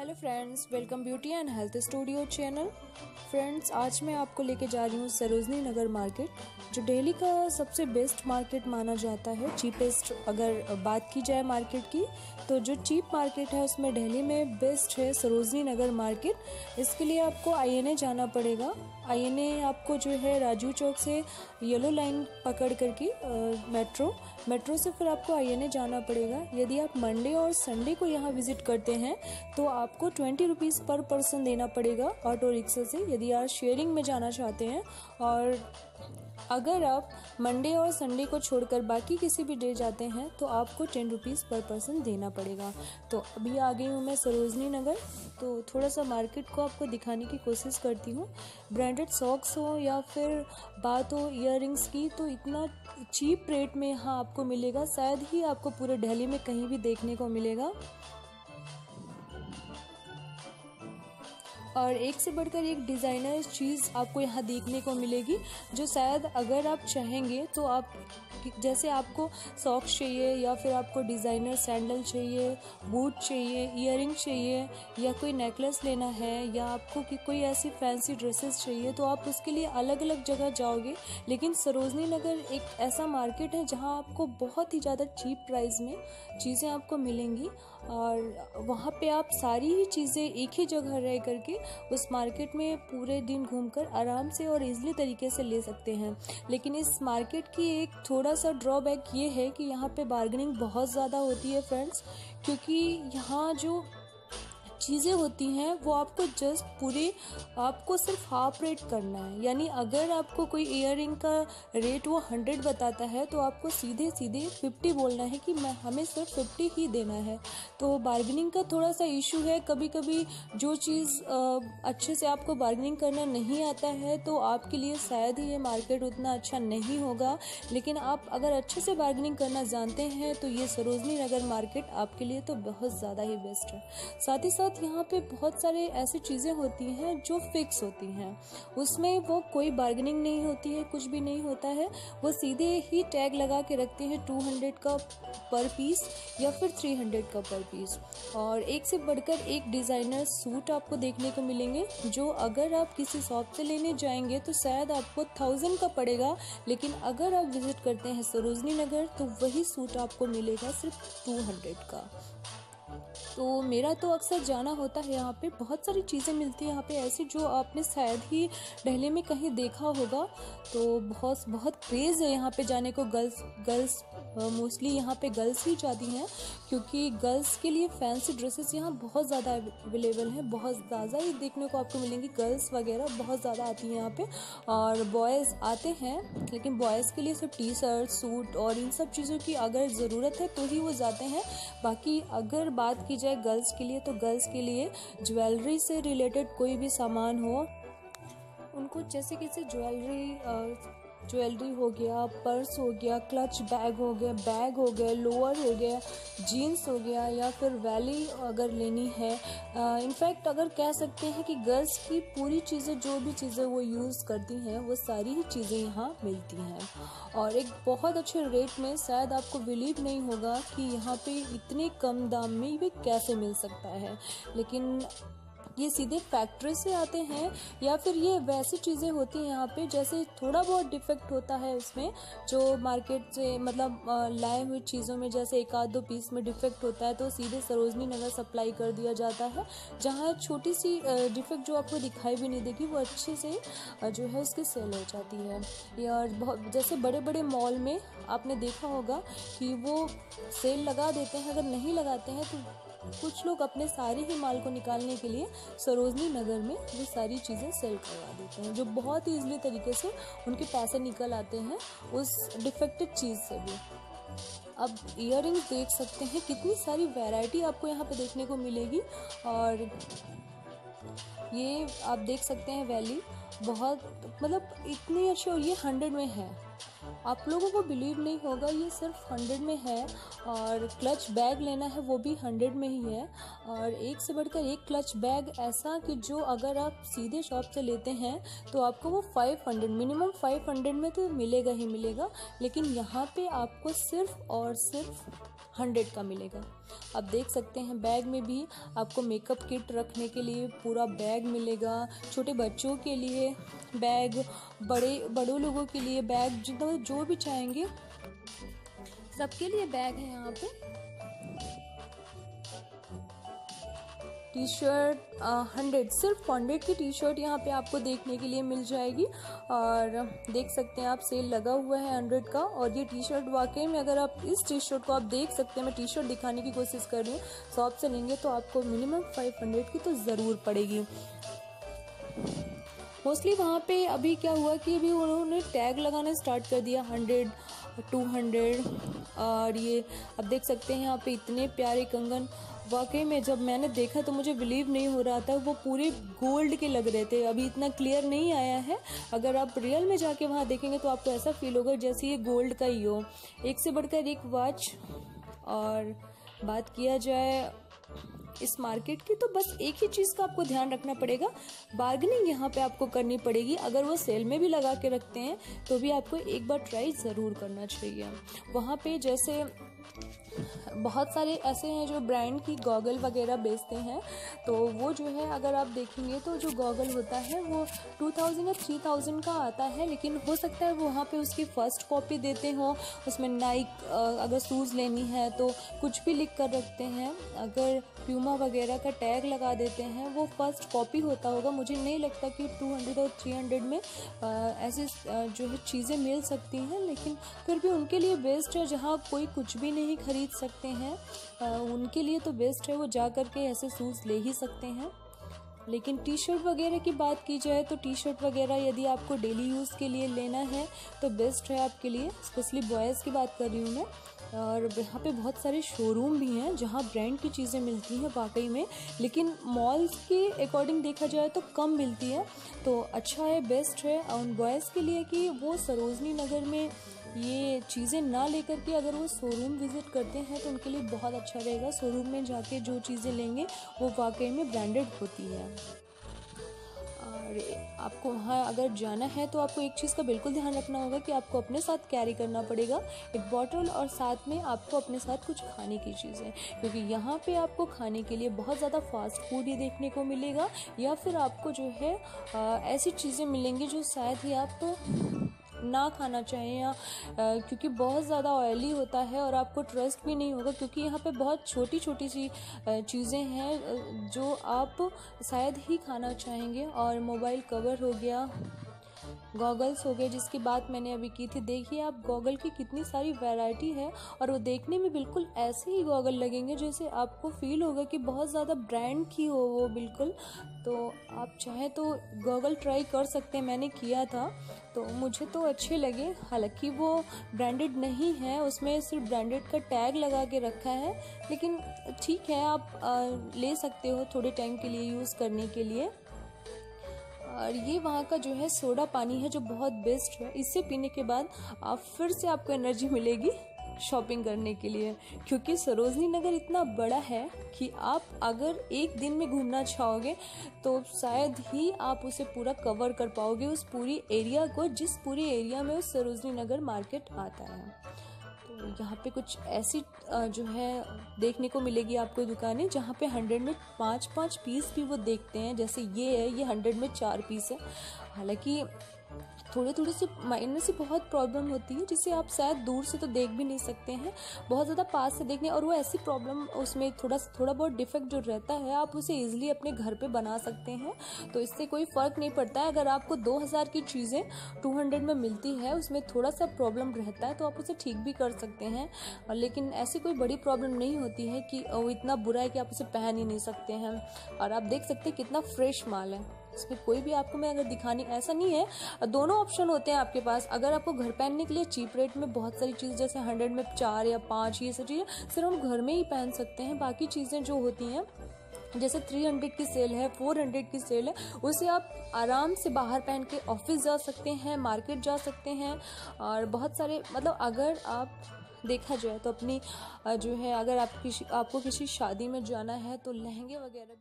Hello friends welcome beauty and health studio channel friends आज मैं आपको लेके जा रही हूँ सरोजनी नगर मार्केट, जो दिल्ली का सबसे बेस्ट मार्केट माना जाता है चीपेस्ट अगर बात की जाए मार्केट की तो जो चीप मार्केट है उसमें दिल्ली में बेस्ट है सरोजनी नगर मार्केट। इसके लिए आपको आईएनए जाना पड़ेगा। आईएनए आपको जो है राजू चौक से येलो लाइन पकड़ करके मेट्रो मेट्रो से फिर आपको आईएनए जाना पड़ेगा। यदि आप मंडे और संडे को यहाँ विज़िट करते हैं तो आपको ट्वेंटी रुपीज़ पर पर्सन देना पड़ेगा ऑटो रिक्शा से, यदि आप शेयरिंग में जाना चाहते हैं। और अगर आप मंडे और संडे को छोड़कर बाकी किसी भी डे जाते हैं तो आपको टेन रुपीज़ पर पर्सन देना पड़ेगा। तो अभी आ गई हूँ मैं सरोजनी नगर तो थोड़ा सा मार्केट को आपको दिखाने की कोशिश करती हूँ। ब्रांडेड सॉक्स हो या फिर बात हो इयर की तो इतना चीप रेट में यहाँ आपको मिलेगा। शायद ही आपको पूरे दिल्ली में कहीं भी देखने को मिलेगा। और एक से बढ़कर एक डिज़ाइनर चीज़ आपको यहाँ देखने को मिलेगी, जो शायद अगर आप चाहेंगे तो आप, जैसे आपको सॉक्स चाहिए या फिर आपको डिज़ाइनर सैंडल चाहिए बूट चाहिए इयर चाहिए, या कोई नेकलेस लेना है, या आपको कि कोई ऐसी फैंसी ड्रेसेस चाहिए तो आप उसके लिए अलग अलग जगह जाओगे। लेकिन सरोजनी नगर एक ऐसा मार्केट है जहाँ आपको बहुत ही ज़्यादा चीप प्राइस में चीज़ें आपको मिलेंगी और वहाँ पे आप सारी ही चीज़ें एक ही जगह रह करके उस मार्केट में पूरे दिन घूमकर आराम से और इजली तरीके से ले सकते हैं। लेकिन इस मार्केट की एक थोड़ा सा ड्रॉबैक ये है कि यहाँ पे बार्गनिंग बहुत ज़्यादा होती है फ्रेंड्स क्योंकि यहाँ जो चीज़ें होती हैं, वो आपको जस्ट पूरे, आपको सिर्फ़ हाफ़ रेट करना है। यानी अगर आपको कोई इयर का रेट वो हंड्रेड बताता है तो आपको सीधे सीधे फिफ्टी बोलना है कि मैं, हमें सिर्फ़ फिफ्टी ही देना है। तो बार्गेनिंग का थोड़ा सा इशू है। कभी कभी जो चीज़ अच्छे से आपको बार्गेनिंग करना नहीं आता है तो आपके लिए शायद ही ये मार्केट उतना अच्छा नहीं होगा। लेकिन आप अगर अच्छे से बार्गेनिंग करना जानते हैं तो ये सरोजनी नगर मार्केट आपके लिए तो बहुत ज़्यादा ही बेस्ट है। साथ ही साथ यहाँ पे बहुत सारे ऐसी चीज़ें होती हैं जो फिक्स होती हैं। उसमें वो कोई बार्गेनिंग नहीं होती है, कुछ भी नहीं होता है। वो सीधे ही टैग लगा के रखते हैं टू हंड्रेड का पर पीस या फिर थ्री हंड्रेड का पर पीस और एक से बढ़कर एक डिज़ाइनर सूट आपको देखने को मिलेंगे, जो अगर आप किसी शॉप से लेने जाएँगे तो शायद आपको थाउज़ेंड का पड़ेगा, लेकिन अगर आप विज़िट करते हैं सरोजनी नगर तो वही सूट आपको मिलेगा सिर्फ़ टू हंड्रेड का। तो मेरा तो अक्सर जाना होता है यहाँ पे। बहुत सारी चीज़ें मिलती हैं यहाँ पे ऐसी जो आपने शायद ही दिल्ली में कहीं देखा होगा। तो बहुत बहुत क्रेज़ है यहाँ पे जाने को। गर्ल्स गर्ल्स मोस्टली यहाँ पे गर्ल्स ही जाती हैं, क्योंकि गर्ल्स के लिए फैंसी ड्रेसेस यहाँ बहुत ज़्यादा अवेलेबल हैं, बहुत ज़्यादा ही देखने को आपको मिलेंगी। गर्ल्स वगैरह बहुत ज़्यादा आती हैं यहाँ पे, और बॉयज़ आते हैं, लेकिन बॉयज़ के लिए सिर्फ़ टी शर्ट सूट और इन सब चीज़ों की अगर ज़रूरत है तो ही वो जाते हैं। बाकी अगर बात की जाए गर्ल्स के लिए तो गर्ल्स के लिए ज्वेलरी से रिलेटेड कोई भी सामान हो, उनको जैसे किसी ज्वेलरी ज्वेलरी हो गया, पर्स हो गया, क्लच बैग हो गया, बैग हो गया, लोअर हो गया, जीन्स हो गया या फिर वैली अगर लेनी है। इनफैक्ट अगर कह सकते हैं कि गर्ल्स की पूरी चीज़ें, जो भी चीज़ें वो यूज़ करती हैं, वो सारी ही चीज़ें यहाँ मिलती हैं। और एक बहुत अच्छे रेट में शायद आपको बिलीव नहीं होगा कि यहाँ पे इतने कम दाम में भी कैसे मिल सकता है। लेकिन ये सीधे फैक्ट्री से आते हैं या फिर ये वैसी चीज़ें होती हैं यहाँ पे, जैसे थोड़ा बहुत डिफेक्ट होता है उसमें, जो मार्केट से मतलब लाए हुए चीज़ों में, जैसे एक आध दो पीस में डिफेक्ट होता है तो सीधे सरोजनी नगर सप्लाई कर दिया जाता है, जहाँ छोटी सी डिफेक्ट जो आपको दिखाई भी नहीं देगी, वो अच्छे से जो है उसकी सेल हो जाती है। या बहुत, जैसे बड़े बड़े मॉल में आपने देखा होगा कि वो सेल लगा देते हैं, अगर नहीं लगाते हैं तो कुछ लोग अपने सारे ही माल को निकालने के लिए सरोजनी नगर में ये सारी चीज़ें सेल करवा देते हैं, जो बहुत ही ईजिली तरीके से उनके पैसे निकल आते हैं उस डिफेक्टेड चीज़ से भी। अब इयर देख सकते हैं, कितनी सारी वैरायटी आपको यहाँ पे देखने को मिलेगी। और ये आप देख सकते हैं वैली बहुत मतलब इतनी अच्छी और ये हंड्रेड में है। आप लोगों को बिलीव नहीं होगा, ये सिर्फ़ हंड्रेड में है और क्लच बैग लेना है, वो भी हंड्रेड में ही है। और एक से बढ़कर एक क्लच बैग ऐसा कि जो अगर आप सीधे शॉप से लेते हैं तो आपको वो five hundred minimum five hundred में तो मिलेगा ही मिलेगा, लेकिन यहाँ पे आपको सिर्फ़ और सिर्फ़ हंड्रेड का मिलेगा। आप देख सकते हैं बैग में भी आपको मेकअप किट रखने के लिए पूरा बैग मिलेगा, छोटे बच्चों के लिए बैग बड़े, बड़ों लोगों के लिए बैग, जितना जो भी चाहेंगे। सबके लिए बैग है यहाँ पे। टी शर्ट हंड्रेड सिर्फ़ हंड्रेड की टी शर्ट यहाँ पे आपको देखने के लिए मिल जाएगी। और देख सकते हैं आप सेल लगा हुआ है हंड्रेड का। और ये टी शर्ट वाकई में अगर आप इस टी शर्ट को आप देख सकते हैं, मैं टी शर्ट दिखाने की कोशिश कर रही हूँ, शॉप से लेंगे तो आपको मिनिमम फाइव हंड्रेड की तो ज़रूर पड़ेगी। मोस्टली वहाँ पे अभी क्या हुआ कि अभी उन्होंने टैग लगाना स्टार्ट कर दिया हंड्रेड टू हंड्रेड और ये आप देख सकते हैं यहाँ पे इतने प्यारे कंगन। वाकई में जब मैंने देखा तो मुझे बिलीव नहीं हो रहा था, वो पूरे गोल्ड के लग रहे थे। अभी इतना क्लियर नहीं आया है। अगर आप रियल में जाके वहाँ देखेंगे तो आपको ऐसा फील होगा जैसे ये गोल्ड का ही हो। एक से बढ़कर एक वॉच और बात किया जाए इस मार्केट की तो बस एक ही चीज़ का आपको ध्यान रखना पड़ेगा। बार्गेनिंग यहाँ पे आपको करनी पड़ेगी। अगर वो सेल में भी लगा के रखते हैं तो भी आपको एक बार ट्राई ज़रूर करना चाहिए। वहाँ पे जैसे बहुत सारे ऐसे हैं जो ब्रांड की गॉगल वगैरह बेचते हैं। तो वो जो है, अगर आप देखेंगे तो जो गॉगल होता है, वो 2000 या 3000 का आता है, लेकिन हो सकता है वहाँ पे उसकी फ़र्स्ट कॉपी देते हो। उसमें नाइक अगर शूज़ लेनी है तो कुछ भी लिख कर रखते हैं। अगर प्यूमा वगैरह का टैग लगा देते हैं, वो फ़र्स्ट कॉपी होता होगा। मुझे नहीं लगता कि 200 और 300 में ऐसे जो है चीज़ें मिल सकती हैं, लेकिन फिर भी उनके लिए बेस्ट है। जहाँ कोई कुछ भी नहीं खरीद सकते हैं। उनके लिए तो बेस्ट है वो जा कर के ऐसे शूज़ ले ही सकते हैं। लेकिन टी शर्ट वगैरह की बात की जाए तो टी शर्ट वगैरह यदि आपको डेली यूज़ के लिए लेना है तो बेस्ट है आपके लिए स्पेशली बॉयज़ की बात कर रही हूँ मैं। और यहाँ पे बहुत सारे शोरूम भी हैं जहाँ ब्रांड की चीज़ें मिलती हैं वाकई में, लेकिन मॉल्स के अकॉर्डिंग देखा जाए तो कम मिलती है। तो अच्छा है बेस्ट है उन बॉयज़ के लिए कि वो सरोजनी नगर में ये चीज़ें ना लेकर के अगर वो शोरूम विज़िट करते हैं तो उनके लिए बहुत अच्छा रहेगा। शोरूम में जाके जो चीज़ें लेंगे, वो वाकई में ब्रांडेड होती है। और आपको वहाँ अगर जाना है तो आपको एक चीज़ का बिल्कुल ध्यान रखना होगा कि आपको अपने साथ कैरी करना पड़ेगा। एक बॉटल और साथ में आपको अपने साथ कुछ खाने की चीज़ें। क्योंकि यहाँ पे आपको खाने के लिए बहुत ज़्यादा फास्ट फ़ूड ही देखने को मिलेगा, या फिर आपको जो है ऐसी चीज़ें मिलेंगी जो शायद ही आप ना खाना चाहिए या क्योंकि बहुत ज़्यादा ऑयली होता है और आपको ट्रस्ट भी नहीं होगा क्योंकि यहाँ पे बहुत छोटी छोटी सी चीज़ें हैं जो आप शायद ही खाना चाहेंगे और मोबाइल कवर हो गया। गॉगल्स हो गए जिसकी बात मैंने अभी की थी। देखिए आप गॉगल की कितनी सारी वैरायटी है और वो देखने में बिल्कुल ऐसे ही गॉगल लगेंगे जैसे आपको फील होगा कि बहुत ज़्यादा ब्रांड की हो वो बिल्कुल। तो आप चाहें तो गॉगल ट्राई कर सकते हैं मैंने किया था। तो मुझे तो अच्छे लगे हालाँकि वो ब्रांडेड नहीं है उसमें सिर्फ़ ब्रांडेड का टैग लगा के रखा है। लेकिन ठीक है आप आ, ले सकते हो थोड़े टाइम के लिए यूज़ करने के लिए। और ये वहाँ का जो है सोडा पानी है जो बहुत बेस्ट है। इससे पीने के बाद आप फिर से आपको एनर्जी मिलेगी शॉपिंग करने के लिए। क्योंकि सरोजनी नगर इतना बड़ा है कि आप अगर एक दिन में घूमना चाहोगे तो शायद ही आप उसे पूरा कवर कर पाओगे उस पूरी एरिया को, जिस पूरी एरिया में उस सरोजनी नगर मार्केट आता है। यहाँ पे कुछ ऐसी जो है, देखने को मिलेगी आपको दुकानें, जहाँ पे हंड्रेड में पाँच पाँच पीस भी वो देखते हैं। जैसे ये है, ये हंड्रेड में चार पीस है। हालाँकि थोड़ी थोड़ी सी माइंड में से बहुत प्रॉब्लम होती है, जिसे आप शायद दूर से तो देख भी नहीं सकते हैं। बहुत ज़्यादा पास से देखने, और वो ऐसी प्रॉब्लम उसमें थोड़ा थोड़ा बहुत डिफेक्ट जो रहता है, आप उसे ईजिली अपने घर पे बना सकते हैं। तो इससे कोई फ़र्क नहीं पड़ता है। अगर आपको 2000 की चीज़ें 200 में मिलती है, उसमें थोड़ा सा प्रॉब्लम रहता है तो आप उसे ठीक भी कर सकते हैं। लेकिन ऐसी कोई बड़ी प्रॉब्लम नहीं होती है कि वो इतना बुरा है कि आप उसे पहन ही नहीं सकते हैं। और आप देख सकते हैं कितना फ्रेश माल है। इसमें कोई भी आपको मैं अगर दिखानी, ऐसा नहीं है। दोनों ऑप्शन होते हैं आपके पास। अगर आपको घर पहनने के लिए चीप रेट में बहुत सारी चीज़, जैसे हंड्रेड में चार या पाँच, ये सब चीज़ें, सिर्फ़ हम घर में ही पहन सकते हैं। बाकी चीज़ें जो होती हैं, जैसे 300 की सेल है 400 की सेल है, उसे आप आराम से बाहर पहन के ऑफ़िस जा सकते हैं मार्केट जा सकते हैं। और बहुत सारे मतलब अगर आप देखा जाए तो अपनी, जो है, अगर आप किसी, आपको किसी शादी में जाना है तो लहंगे वगैरह